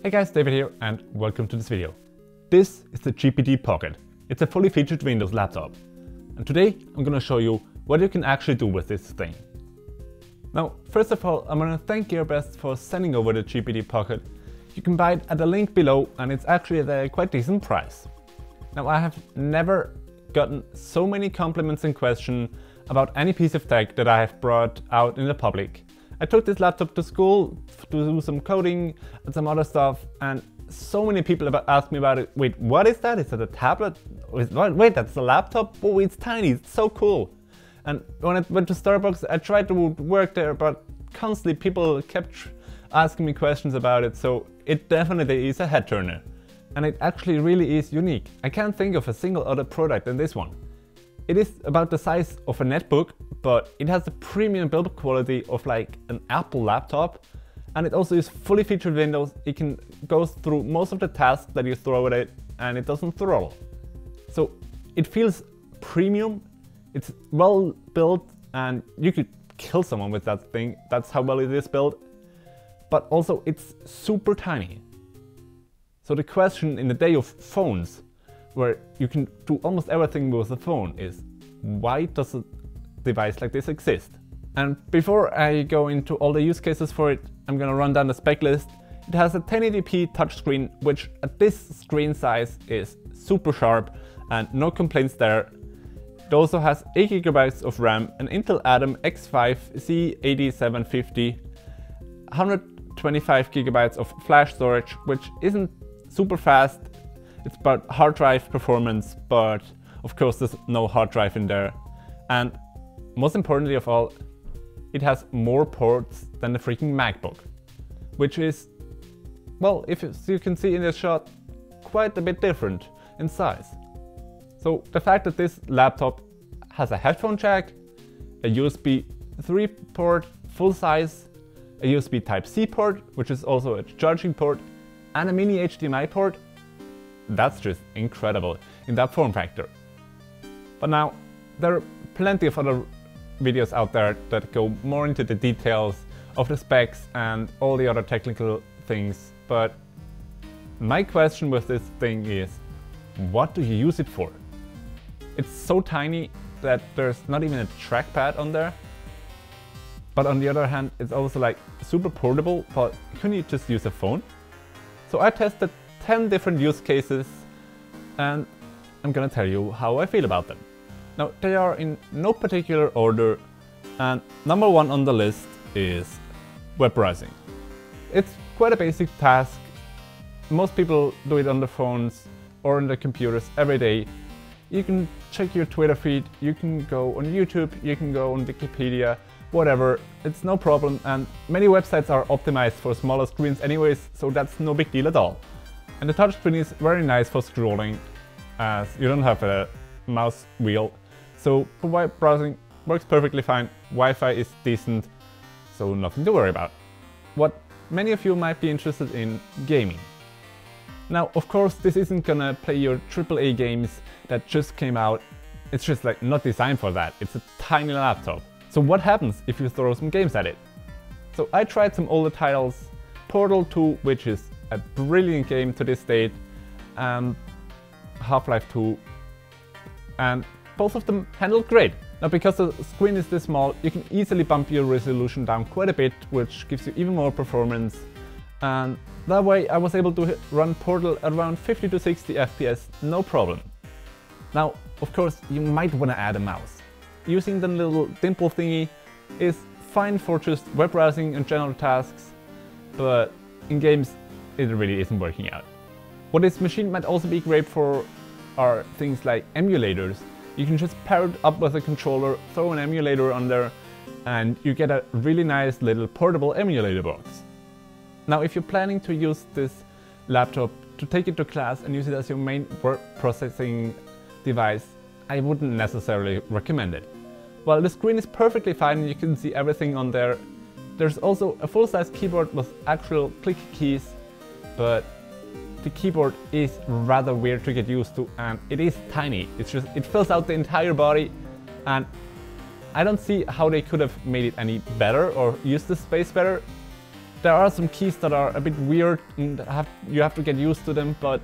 Hey guys, David here and welcome to this video. This is the GPD Pocket. It's a fully featured Windows laptop. And today I'm gonna show you what you can actually do with this thing. Now, first of all, I'm gonna thank GearBest for sending over the GPD Pocket. You can buy it at the link below and it's actually at a quite decent price. Now, I have never gotten so many compliments and questions about any piece of tech that I have brought out in the public. I took this laptop to school to do some coding and some other stuff and so many people have asked me about it. Wait, what is that? Is that a tablet? Wait, that's a laptop? Oh, it's tiny, it's so cool. And when I went to Starbucks, I tried to work there, but constantly people kept asking me questions about it, so it definitely is a head turner. And it actually really is unique. I can't think of a single other product than this one. It is about the size of a netbook, but it has the premium build quality of like an Apple laptop. And it also is fully featured Windows. It can go through most of the tasks that you throw at it and it doesn't throttle. So it feels premium, it's well built and you could kill someone with that thing. That's how well it is built. But also it's super tiny. So the question in the day of phones where you can do almost everything with a phone is why does a device like this exist? And before I go into all the use cases for it, I'm gonna run down the spec list. It has a 1080p touchscreen, which at this screen size is super sharp and no complaints there. It also has 8GB of RAM, an Intel Atom X5 C8750, 125GB of flash storage, which isn't super fast it's about hard drive performance, but of course there's no hard drive in there. And most importantly of all, it has more ports than the freaking MacBook, which is, well, if you can see in this shot, quite a bit different in size. So the fact that this laptop has a headphone jack, a USB 3 port full size, a USB Type-C port, which is also a charging port, and a mini HDMI port that's just incredible in that form factor. But now, there are plenty of other videos out there that go more into the details of the specs and all the other technical things, but my question with this thing is, what do you use it for? It's so tiny that there's not even a trackpad on there. But on the other hand, it's also like super portable, but couldn't you just use a phone? So I tested 10 different use cases and I'm gonna tell you how I feel about them. Now, they are in no particular order and number one on the list is web browsing. It's quite a basic task. Most people do it on their phones or on their computers every day. You can check your Twitter feed, you can go on YouTube, you can go on Wikipedia, whatever, it's no problem and many websites are optimized for smaller screens anyways, so that's no big deal at all. And the touchscreen is very nice for scrolling as you don't have a mouse wheel. So web browsing works perfectly fine, Wi-Fi is decent, so nothing to worry about. What many of you might be interested in gaming. Now, of course, this isn't gonna play your AAA games that just came out. It's just like not designed for that. It's a tiny laptop. So what happens if you throw some games at it? So I tried some older titles, Portal 2, which is a brilliant game to this date, and Half-Life 2, and both of them handled great. Now because the screen is this small, you can easily bump your resolution down quite a bit, which gives you even more performance. And that way I was able to run Portal around 50 to 60 FPS, no problem. Now, of course, you might want to add a mouse. Using the little dimple thingy is fine for just web browsing and general tasks, but in games it really isn't working out. What this machine might also be great for are things like emulators. You can just pair it up with a controller, throw an emulator on there, and you get a really nice little portable emulator box. Now if you're planning to use this laptop to take it to class and use it as your main word processing device, I wouldn't necessarily recommend it. While the screen is perfectly fine and you can see everything on there, there's also a full-size keyboard with actual click keys but the keyboard is rather weird to get used to and it is tiny. It's just, it fills out the entire body and I don't see how they could have made it any better or used the space better. there are some keys that are a bit weird and have, you have to get used to them, but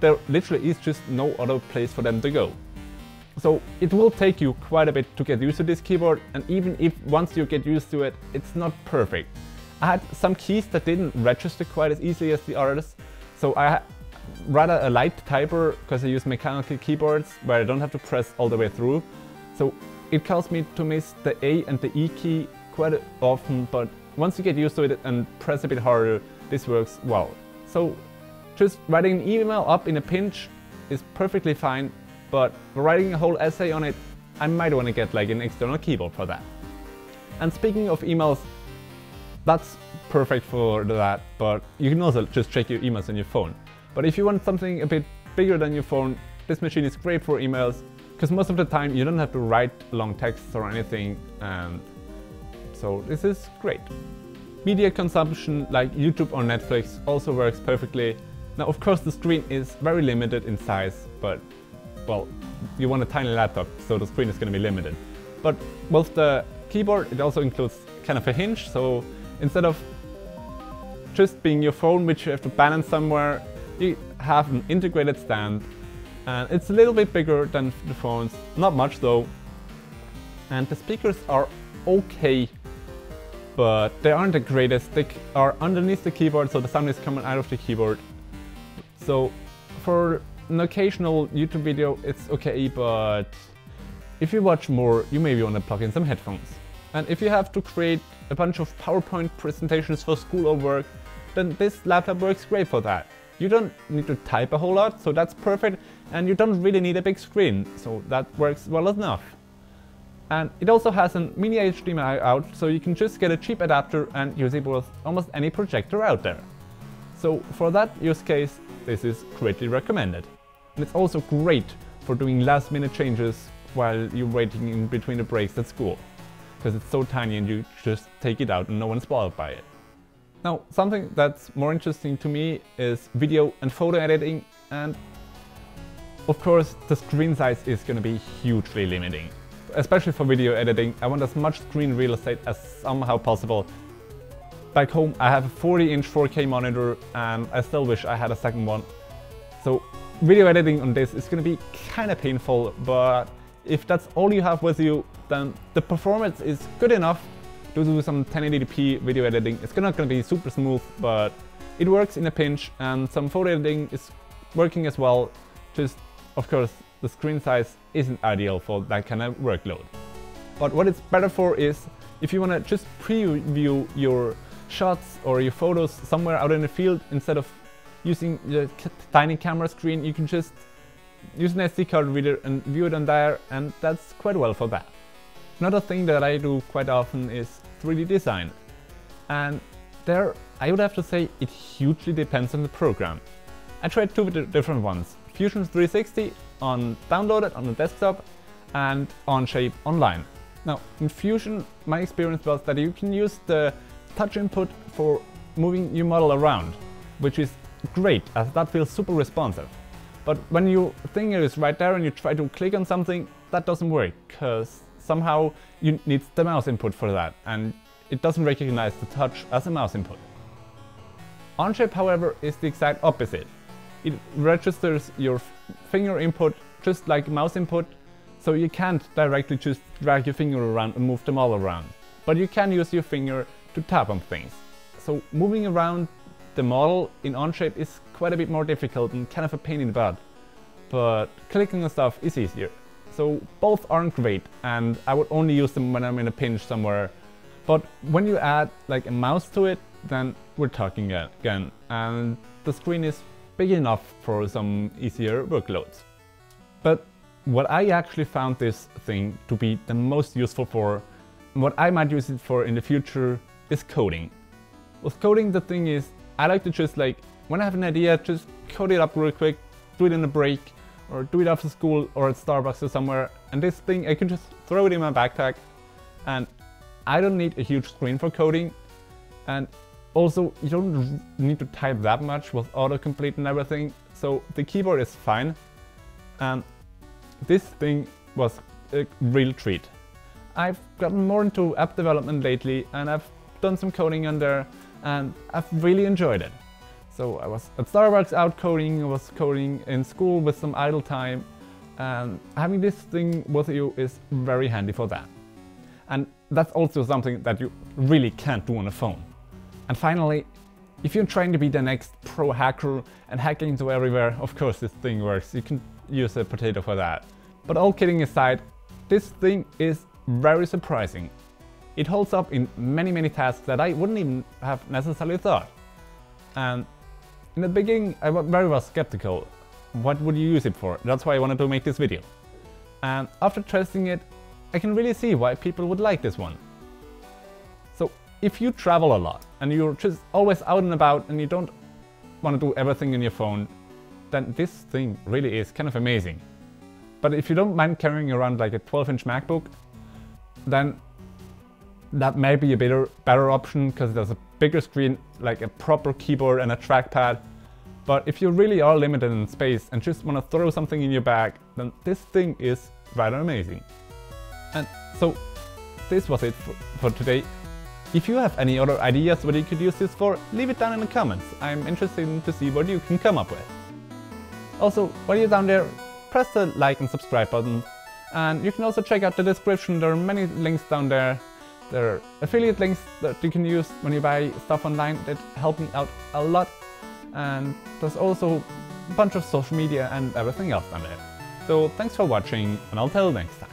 there literally is just no other place for them to go. So it will take you quite a bit to get used to this keyboard and even if once you get used to it, it's not perfect. I had some keys that didn't register quite as easily as the others, so I rather a light typer because I use mechanical keyboards where I don't have to press all the way through. So it caused me to miss the A and the E key quite often, but once you get used to it and press a bit harder, this works well. So just writing an email up in a pinch is perfectly fine, but writing a whole essay on it, I might want to get like an external keyboard for that. And speaking of emails, that's perfect for that, but you can also just check your emails on your phone. But if you want something a bit bigger than your phone, this machine is great for emails, because most of the time you don't have to write long texts or anything, and so this is great. Media consumption like YouTube or Netflix also works perfectly. Now of course the screen is very limited in size, but well, you want a tiny laptop, so the screen is going to be limited. But with the keyboard it also includes kind of a hinge, so instead of just being your phone which you have to balance somewhere, you have an integrated stand and it's a little bit bigger than the phones, not much though. And the speakers are okay, but they aren't the greatest. They are underneath the keyboard, so the sound is coming out of the keyboard. So for an occasional YouTube video, it's okay, but if you watch more, you maybe want to plug in some headphones. And if you have to create a bunch of PowerPoint presentations for school or work, then this laptop works great for that. You don't need to type a whole lot, so that's perfect, and you don't really need a big screen, so that works well enough. And it also has a mini HDMI out, so you can just get a cheap adapter and use it with almost any projector out there. So for that use case, this is greatly recommended. And it's also great for doing last minute changes while you're waiting in between the breaks at school. Because it's so tiny and you just take it out and no one's bothered by it. Now, something that's more interesting to me is video and photo editing and of course the screen size is going to be hugely limiting. Especially for video editing, I want as much screen real estate as somehow possible. Back home I have a 40 inch 4K monitor and I still wish I had a second one. So video editing on this is going to be kind of painful, but if that's all you have with you, then the performance is good enough to do some 1080p video editing. It's not going to be super smooth, but it works in a pinch and some photo editing is working as well. Just, of course, the screen size isn't ideal for that kind of workload. But what it's better for is if you want to just preview your shots or your photos somewhere out in the field instead of using the tiny camera screen, you can just use an SD card reader and view it on there and that's quite well for that. Another thing that I do quite often is 3D design. And there, I would have to say it hugely depends on the program. I tried two different ones. Fusion 360 on downloaded on the desktop and Onshape online. Now, in Fusion, my experience was that you can use the touch input for moving your model around, which is great as that feels super responsive. But when your finger is right there and you try to click on something, that doesn't work, because somehow you need the mouse input for that, and it doesn't recognize the touch as a mouse input. Onshape, however, is the exact opposite. It registers your finger input just like mouse input, so you can't directly just drag your finger around and move them all around. But you can use your finger to tap on things. So moving around the model in Onshape is quite a bit more difficult and kind of a pain in the butt. But clicking on stuff is easier. So both aren't great and I would only use them when I'm in a pinch somewhere. But when you add like a mouse to it, then we're talking again. And the screen is big enough for some easier workloads. But what I actually found this thing to be the most useful for, what I might use it for in the future, is coding. With coding, the thing is, I like to just like, when I have an idea, just code it up real quick, do it in a break, or do it after school or at Starbucks or somewhere. And this thing, I can just throw it in my backpack and I don't need a huge screen for coding. And also, you don't need to type that much with autocomplete and everything. So the keyboard is fine. And this thing was a real treat. I've gotten more into app development lately and I've done some coding on there and I've really enjoyed it. So I was at Starbucks out coding, I was coding in school with some idle time, and having this thing with you is very handy for that. And that's also something that you really can't do on a phone. And finally, if you're trying to be the next pro hacker and hacking into everywhere, of course this thing works. You can use a potato for that. But all kidding aside, this thing is very surprising. It holds up in many many tasks that I wouldn't even have necessarily thought. And in the beginning I was very much skeptical. What would you use it for? That's why I wanted to make this video. And after testing it, I can really see why people would like this one. So if you travel a lot and you're just always out and about and you don't want to do everything in your phone, then this thing really is kind of amazing. But if you don't mind carrying around like a 12 inch MacBook, then that may be a better, better option because there's a bigger screen, like a proper keyboard and a trackpad. But if you really are limited in space and just want to throw something in your bag, then this thing is rather amazing. And so this was it for, for today. If you have any other ideas what you could use this for, leave it down in the comments. I'm interested to see what you can come up with. Also, while you're down there, press the like and subscribe button. And you can also check out the description, there are many links down there. There are affiliate links that you can use when you buy stuff online that help me out a lot. And there's also a bunch of social media and everything else down there. So thanks for watching and I'll tell you next time.